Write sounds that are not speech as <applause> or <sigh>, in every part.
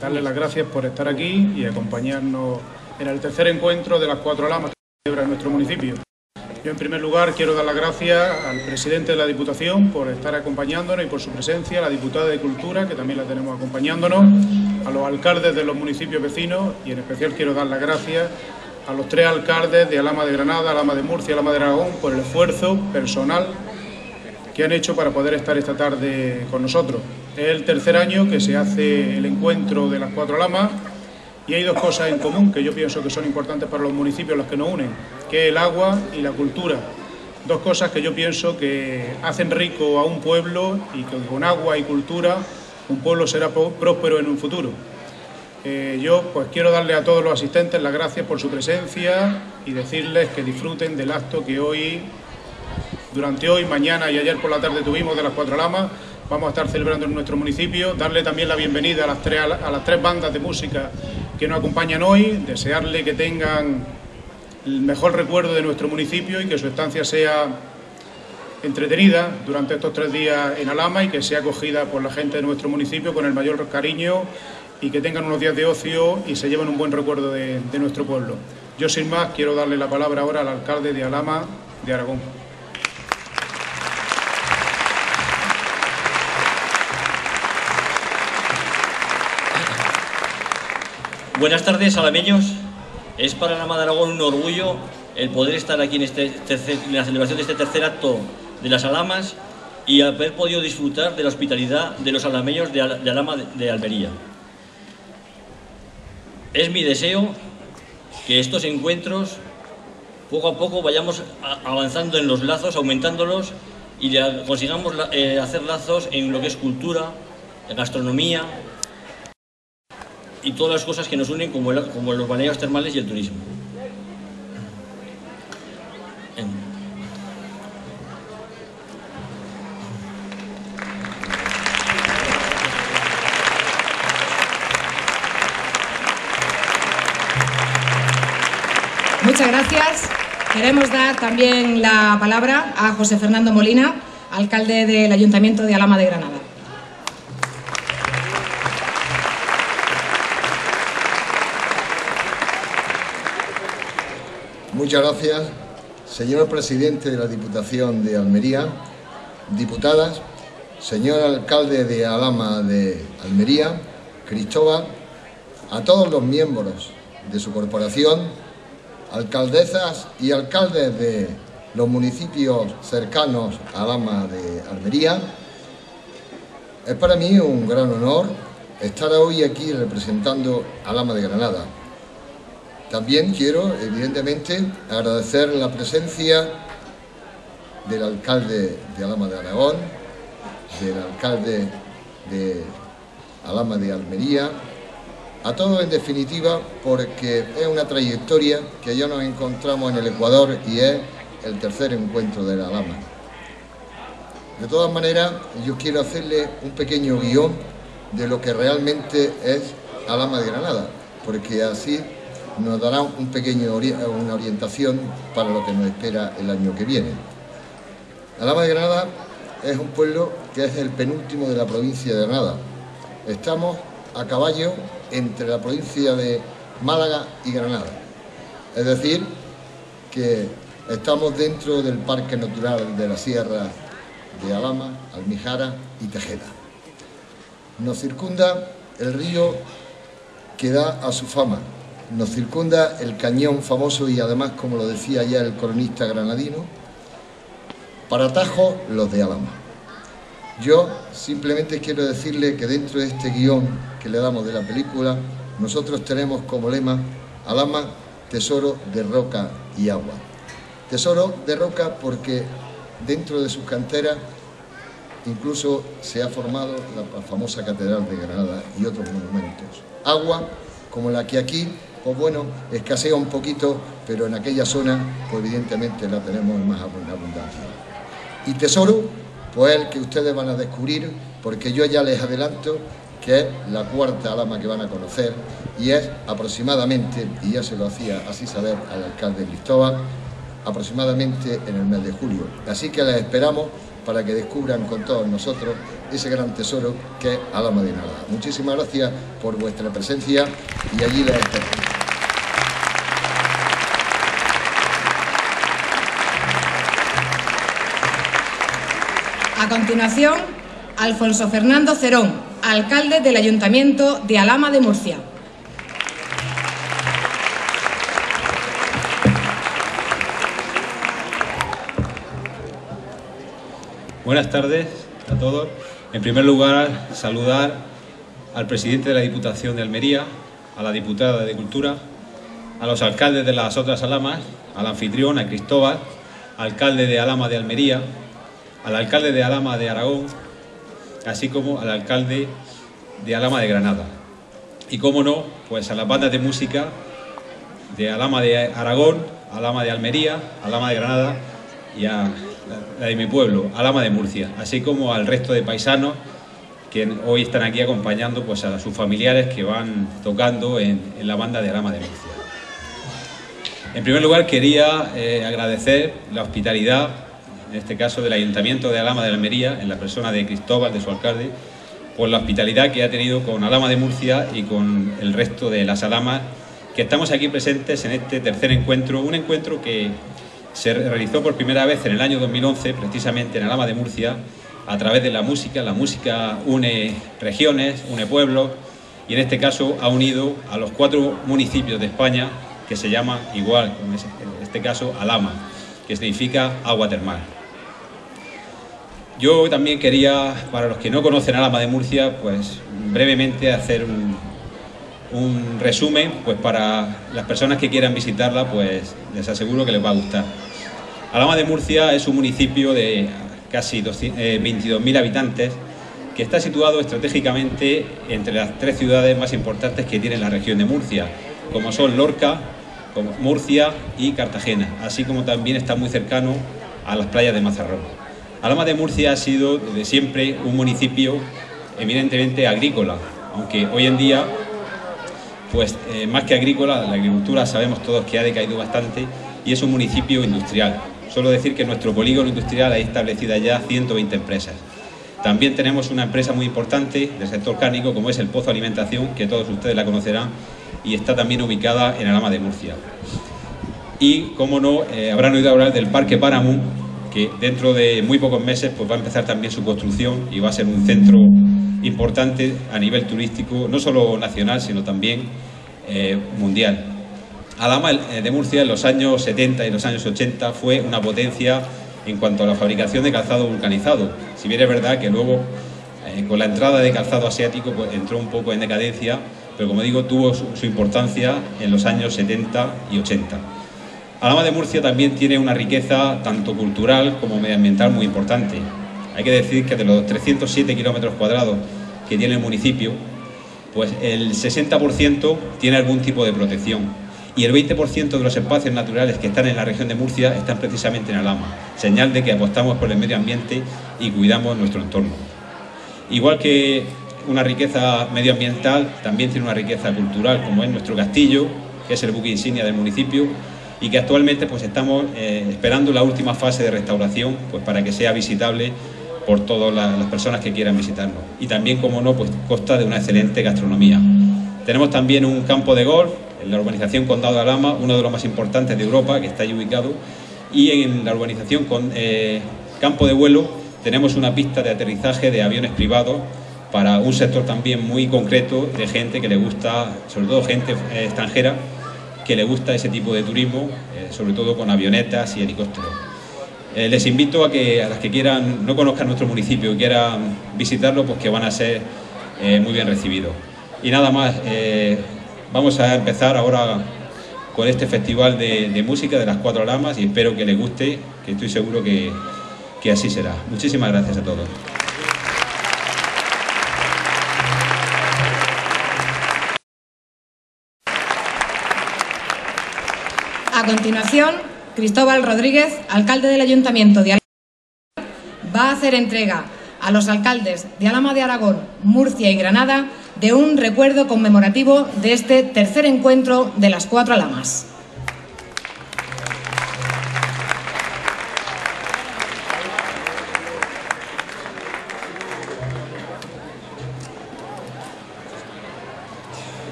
darles las gracias por estar aquí y acompañarnos en el tercer encuentro de las cuatro lamas que celebra nuestro municipio. Yo, en primer lugar, quiero dar las gracias al presidente de la Diputación por estar acompañándonos y por su presencia, a la diputada de Cultura, que también la tenemos acompañándonos, a los alcaldes de los municipios vecinos y, en especial, quiero dar las gracias a los tres alcaldes de Alama de Granada, Alama de Murcia, Alama de Aragón, por el esfuerzo personal que han hecho para poder estar esta tarde con nosotros. Es el tercer año que se hace el encuentro de las cuatro lamas y hay dos cosas en común que yo pienso que son importantes para los municipios, los que nos unen, que es el agua y la cultura. Dos cosas que yo pienso que hacen rico a un pueblo y que con agua y cultura un pueblo será próspero en un futuro. Eh, yo pues quiero darle a todos los asistentes las gracias por su presencia y decirles que disfruten del acto que hoy, durante hoy, mañana y ayer por la tarde tuvimos de las Cuatro Lamas. Vamos a estar celebrando en nuestro municipio, darle también la bienvenida a las tres, a las tres bandas de música que nos acompañan hoy, desearle que tengan el mejor recuerdo de nuestro municipio y que su estancia sea entretenida durante estos tres días en Alama y que sea acogida por la gente de nuestro municipio con el mayor cariño y que tengan unos días de ocio y se lleven un buen recuerdo de, de nuestro pueblo. Yo sin más quiero darle la palabra ahora al alcalde de Alama de Aragón. Buenas tardes, alameños. Es para la de Aragón un orgullo el poder estar aquí en, este la celebración de este tercer acto de las Alamas y haber podido disfrutar de la hospitalidad de los alameños de, Alama de, Almería. Es mi deseo que estos encuentros poco a poco vayamos avanzando en los lazos, aumentándolos y consigamos eh, hacer lazos en lo que es cultura, gastronomía, y todas las cosas que nos unen como, los balnearios termales y el turismo. Muchas gracias. Queremos dar también la palabra a José Fernando Molina, alcalde del Ayuntamiento de Alama de Granada. Muchas gracias, señor presidente de la Diputación de Almería, diputadas, señor alcalde de Alama de Almería, Cristóbal, a todos los miembros de su corporación, alcaldesas y alcaldes de los municipios cercanos a Alama de Almería. Es para mí un gran honor estar hoy aquí representando a Alama de Granada también quiero, evidentemente, agradecer la presencia del alcalde de Alama de Aragón, del alcalde de Alama de Almería, a todos en definitiva porque es una trayectoria que ya nos encontramos en el Ecuador y es el tercer encuentro de la Alama. De todas maneras, yo quiero hacerle un pequeño guion de lo que realmente es Alama de Granada, porque así nos dará un pequeño una orientación para lo que nos espera el año que viene. Alama de Granada es un pueblo que es el penúltimo de la provincia de Granada. Estamos a caballo entre la provincia de Málaga y Granada. Es decir, que estamos dentro del Parque Natural de la Sierra de Alama, Almijara y Tejeda. Nos circunda el río que da a su fama, nos circunda el cañón famoso y además, como lo decía ya el cronista granadino, para Tajo los de Alama. Yo simplemente quiero decirle que dentro de este guion que le damos de la película, nosotros tenemos como lema Alama, tesoro de roca y agua. Tesoro de roca porque dentro de sus canteras incluso se ha formado la famosa Catedral de Granada y otros monumentos. Agua como la que aquí pues bueno, escasea un poquito, pero en aquella zona, pues evidentemente la tenemos en más abundancia. Y tesoro, pues el que ustedes van a descubrir, porque yo ya les adelanto que es la cuarta alama que van a conocer y es aproximadamente, y ya se lo hacía así saber al alcalde Cristóbal, aproximadamente en el mes de julio. Así que les esperamos para que descubran con todos nosotros ese gran tesoro que es Alama de Granada. Muchísimas gracias por vuestra presencia y allí les espero. A continuación, Alfonso Fernando Cerón, alcalde del Ayuntamiento de Alama de Murcia. Buenas tardes a todos. En primer lugar, saludar al presidente de la Diputación de Almería, a la diputada de Cultura, a los alcaldes de las otras alamas, al anfitrión, a Cristóbal, alcalde de Alama de Almería, al alcalde de Alama de Aragón, así como al alcalde de Alama de Granada. Y cómo no, pues a las bandas de música de Alama de Aragón, Alama de Almería, Alama de Granada y a la de mi pueblo, Alama de Murcia, así como al resto de paisanos que hoy están aquí acompañando pues, a sus familiares que van tocando en, la banda de Alama de Murcia. En primer lugar, quería eh, agradecer la hospitalidad, en este caso del Ayuntamiento de Alama de Almería, en la persona de Cristóbal, de su alcalde, por la hospitalidad que ha tenido con Alama de Murcia y con el resto de las Alamas, que estamos aquí presentes en este tercer encuentro, un encuentro que se realizó por primera vez en el año 2011, precisamente en Alama de Murcia, a través de la música. La música une regiones, une pueblos y en este caso ha unido a los cuatro municipios de España que se llama igual, en este caso Alama, que significa agua termal. Yo también quería, para los que no conocen Alama de Murcia, pues brevemente hacer un, resumen, pues para las personas que quieran visitarla, pues les aseguro que les va a gustar. Alama de Murcia es un municipio de casi 22.000 eh, habitantes que está situado estratégicamente entre las tres ciudades más importantes que tiene la región de Murcia, como son Lorca, Murcia y Cartagena, así como también está muy cercano a las playas de Mazarrón. Alama de Murcia ha sido desde siempre un municipio eminentemente agrícola, aunque hoy en día pues eh, más que agrícola, la agricultura sabemos todos que ha decaído bastante y es un municipio industrial. Solo decir que nuestro polígono industrial hay establecida ya 120 empresas. También tenemos una empresa muy importante del sector cárnico como es el Pozo Alimentación, que todos ustedes la conocerán y está también ubicada en Alama de Murcia. Y, como no, eh, habrán oído hablar del Parque Páramo, que dentro de muy pocos meses pues, va a empezar también su construcción y va a ser un centro importante a nivel turístico, no solo nacional, sino también eh, mundial. Alama eh, de Murcia en los años 70 y los años 80 fue una potencia en cuanto a la fabricación de calzado vulcanizado. Si bien es verdad que luego, eh, con la entrada de calzado asiático, pues, entró un poco en decadencia, pero como digo, tuvo su, su importancia en los años 70 y 80. Alama de Murcia también tiene una riqueza tanto cultural como medioambiental muy importante. Hay que decir que de los 307 kilómetros cuadrados que tiene el municipio, pues el 60% tiene algún tipo de protección y el 20% de los espacios naturales que están en la región de Murcia están precisamente en Alama, señal de que apostamos por el medio ambiente y cuidamos nuestro entorno. Igual que una riqueza medioambiental, también tiene una riqueza cultural, como es nuestro castillo, que es el buque insignia del municipio, y que actualmente pues estamos eh, esperando la última fase de restauración pues para que sea visitable por todas las personas que quieran visitarnos. Y también, como no, pues consta de una excelente gastronomía. Tenemos también un campo de golf en la urbanización Condado de Alama, uno de los más importantes de Europa, que está ahí ubicado. Y en la urbanización con, eh, Campo de Vuelo tenemos una pista de aterrizaje de aviones privados para un sector también muy concreto de gente que le gusta, sobre todo gente eh, extranjera, que le gusta ese tipo de turismo, eh, sobre todo con avionetas y helicópteros. Eh, les invito a que a las que quieran, no conozcan nuestro municipio y quieran visitarlo, pues que van a ser eh, muy bien recibidos. Y nada más, vamos a empezar ahora con este festival de, música de las Cuatro Lamas y espero que les guste, que estoy seguro que, que así será. Muchísimas gracias a todos. A continuación, Cristóbal Rodríguez, alcalde del Ayuntamiento de Alama, va a hacer entrega a los alcaldes de Alama de Aragón, Murcia y Granada de un recuerdo conmemorativo de este tercer encuentro de las cuatro Alamas.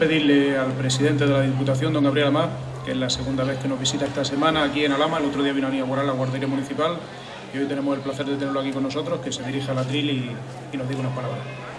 Pedirle al presidente de la Diputación, don Gabriel Amar, que es la segunda vez que nos visita esta semana aquí en Alama, el otro día vino a inaugurar la guardería municipal y hoy tenemos el placer de tenerlo aquí con nosotros, que se dirija a la tril y, y nos diga unas palabras.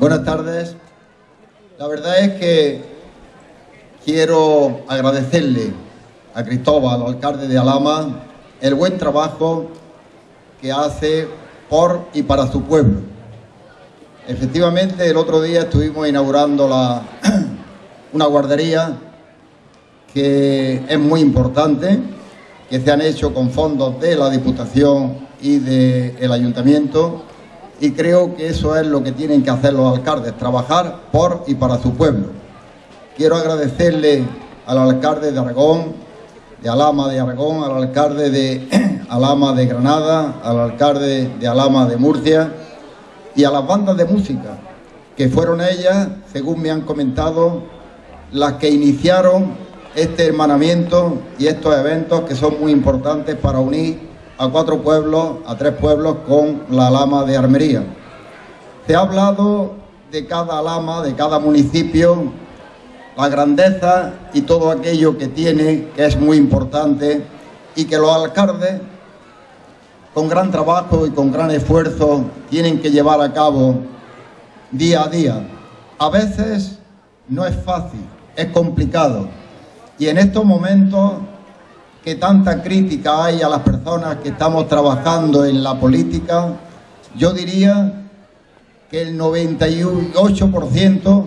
Buenas tardes. La verdad es que quiero agradecerle a Cristóbal, alcalde de Alama, el buen trabajo que hace por y para su pueblo. Efectivamente, el otro día estuvimos inaugurando <clears throat> una guardería que es muy importante, que se han hecho con fondos de la Diputación y del Ayuntamiento y creo que eso es lo que tienen que hacer los alcaldes, trabajar por y para su pueblo. Quiero agradecerle al alcalde de Aragón, de Alama de Aragón, al alcalde de <clears throat> Alama de Granada, al alcalde de Alama de Murcia y a las bandas de música, que fueron ellas, según me han comentado, las que iniciaron este hermanamiento y estos eventos que son muy importantes para unir a cuatro pueblos, a tres pueblos con la Alama de Armería. Se ha hablado de cada Alama, de cada municipio, la grandeza y todo aquello que tiene, que es muy importante, y que los alcaldes, con gran trabajo y con gran esfuerzo, tienen que llevar a cabo día a día. A veces no es fácil, es complicado, y en estos momentos que tanta crítica hay a las personas que estamos trabajando en la política, yo diría que el 98%,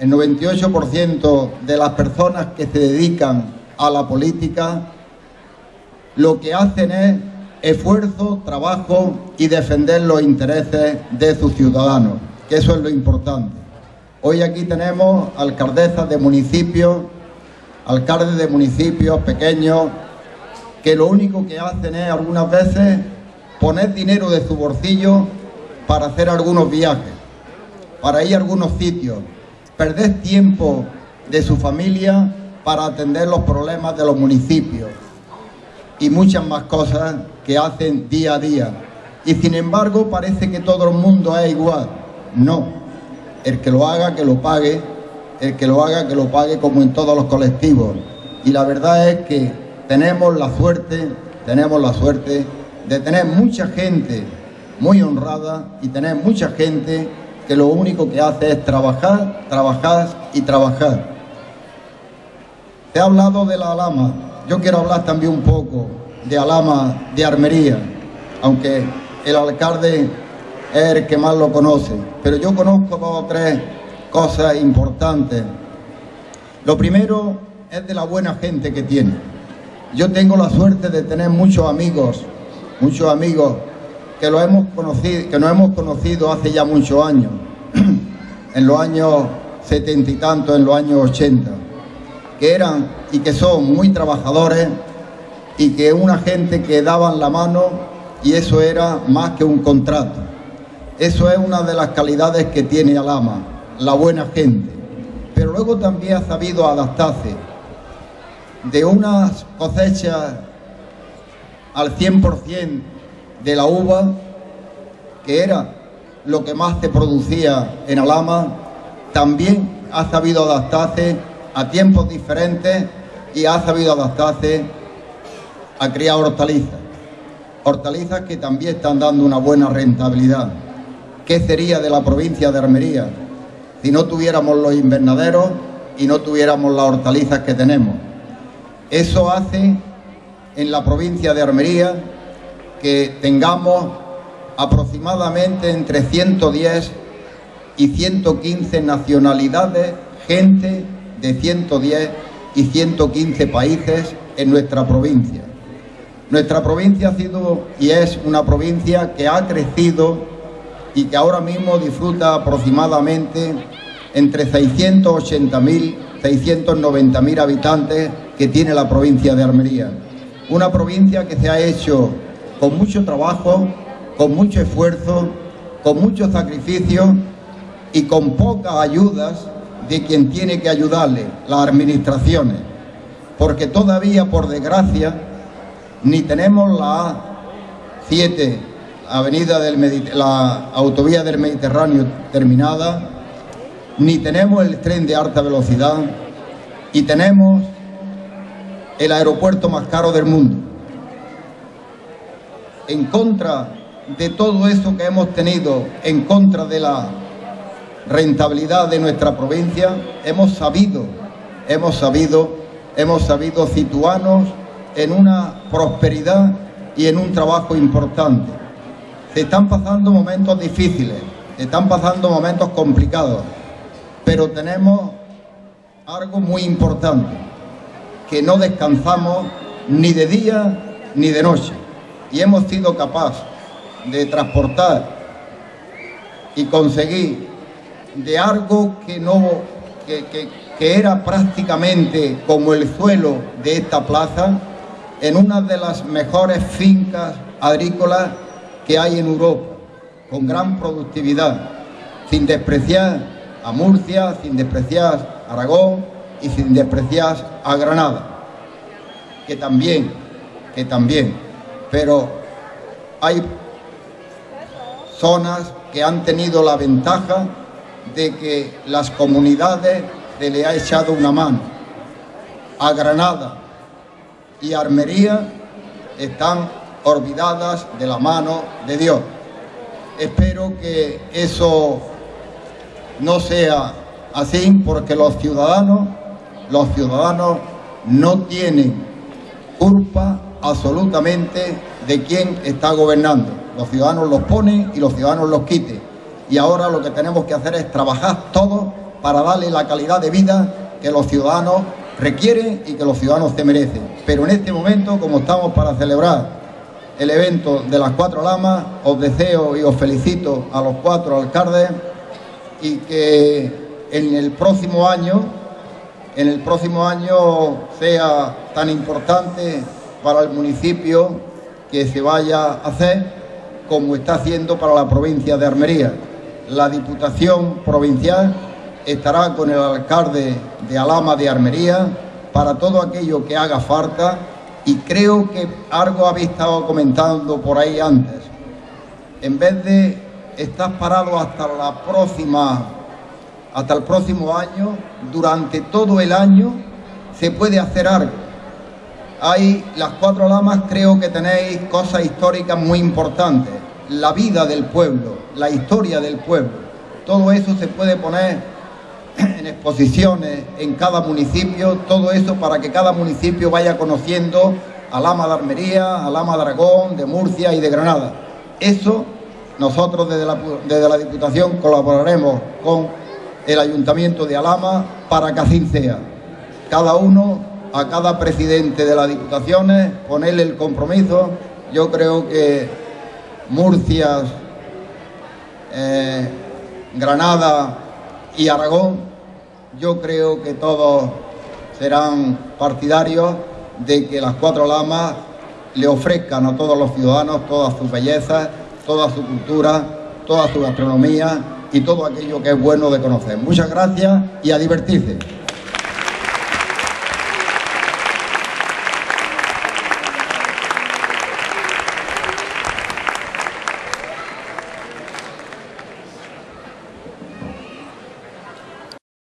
el 98% de las personas que se dedican a la política, lo que hacen es esfuerzo, trabajo y defender los intereses de sus ciudadanos, que eso es lo importante. Hoy aquí tenemos alcaldesas de municipios alcaldes de municipios pequeños que lo único que hacen es algunas veces poner dinero de su bolsillo para hacer algunos viajes, para ir a algunos sitios, perder tiempo de su familia para atender los problemas de los municipios y muchas más cosas que hacen día a día. Y sin embargo parece que todo el mundo es igual. No, el que lo haga, que lo pague el que lo haga, que lo pague como en todos los colectivos. Y la verdad es que tenemos la suerte, tenemos la suerte de tener mucha gente muy honrada y tener mucha gente que lo único que hace es trabajar, trabajar y trabajar. Se ha hablado de la Alama, yo quiero hablar también un poco de Alama de Armería, aunque el alcalde es el que más lo conoce, pero yo conozco dos o tres cosas importantes. Lo primero es de la buena gente que tiene. Yo tengo la suerte de tener muchos amigos, muchos amigos que, lo hemos conocido, que nos hemos conocido hace ya muchos años, <clears throat> en los años setenta y tantos, en los años ochenta, que eran y que son muy trabajadores y que una gente que daban la mano y eso era más que un contrato. Eso es una de las calidades que tiene Alama la buena gente, pero luego también ha sabido adaptarse de unas cosechas al 100% de la uva, que era lo que más se producía en Alama, también ha sabido adaptarse a tiempos diferentes y ha sabido adaptarse a criar hortalizas. Hortalizas que también están dando una buena rentabilidad. ¿Qué sería de la provincia de Armería si no tuviéramos los invernaderos y no tuviéramos las hortalizas que tenemos. Eso hace en la provincia de Armería que tengamos aproximadamente entre 110 y 115 nacionalidades, gente de 110 y 115 países en nuestra provincia. Nuestra provincia ha sido y es una provincia que ha crecido y que ahora mismo disfruta aproximadamente entre 680.000 690.000 habitantes que tiene la provincia de Armería. Una provincia que se ha hecho con mucho trabajo, con mucho esfuerzo, con mucho sacrificio y con pocas ayudas de quien tiene que ayudarle, las administraciones. Porque todavía, por desgracia, ni tenemos la 7, avenida del la autovía del Mediterráneo terminada, ni tenemos el tren de alta velocidad y tenemos el aeropuerto más caro del mundo. En contra de todo eso que hemos tenido, en contra de la rentabilidad de nuestra provincia, hemos sabido, hemos sabido, hemos sabido situarnos en una prosperidad y en un trabajo importante. Se están pasando momentos difíciles, se están pasando momentos complicados, pero tenemos algo muy importante, que no descansamos ni de día ni de noche. Y hemos sido capaces de transportar y conseguir de algo que no que, que, era prácticamente como el suelo de esta plaza en una de las mejores fincas agrícolas que hay en Europa, con gran productividad, sin despreciar a Murcia, sin despreciar a Aragón y sin despreciar a Granada, que también, que también, pero hay zonas que han tenido la ventaja de que las comunidades se le ha echado una mano. A Granada y Armería están olvidadas de la mano de Dios. Espero que eso no sea así porque los ciudadanos, los ciudadanos no tienen culpa absolutamente de quién está gobernando. Los ciudadanos los ponen y los ciudadanos los quiten. Y ahora lo que tenemos que hacer es trabajar todos para darle la calidad de vida que los ciudadanos requieren y que los ciudadanos se merecen. Pero en este momento, como estamos para celebrar el evento de las cuatro lamas, os deseo y os felicito a los cuatro alcaldes y que en el próximo año, en el próximo año sea tan importante para el municipio que se vaya a hacer como está haciendo para la provincia de Armería. La Diputación Provincial estará con el alcalde de Alama de Armería para todo aquello que haga falta y creo que algo habéis estado comentando por ahí antes. En vez de estás parado hasta la próxima, hasta el próximo año, durante todo el año se puede hacer algo. Hay las cuatro lamas, creo que tenéis cosas históricas muy importantes. La vida del pueblo, la historia del pueblo. Todo eso se puede poner en exposiciones en cada municipio, todo eso para que cada municipio vaya conociendo a Lama de Armería, a Lama de Aragón, de Murcia y de Granada. Eso nosotros desde la, Diputación colaboraremos con el Ayuntamiento de Alama para que así sea. Cada uno, a cada presidente de las Diputaciones, ponerle el compromiso. Yo creo que Murcia, eh, Granada y Aragón, yo creo que todos serán partidarios de que las cuatro lamas le ofrezcan a todos los ciudadanos todas sus bellezas toda su cultura, toda su gastronomía y todo aquello que es bueno de conocer. Muchas gracias y a divertirse.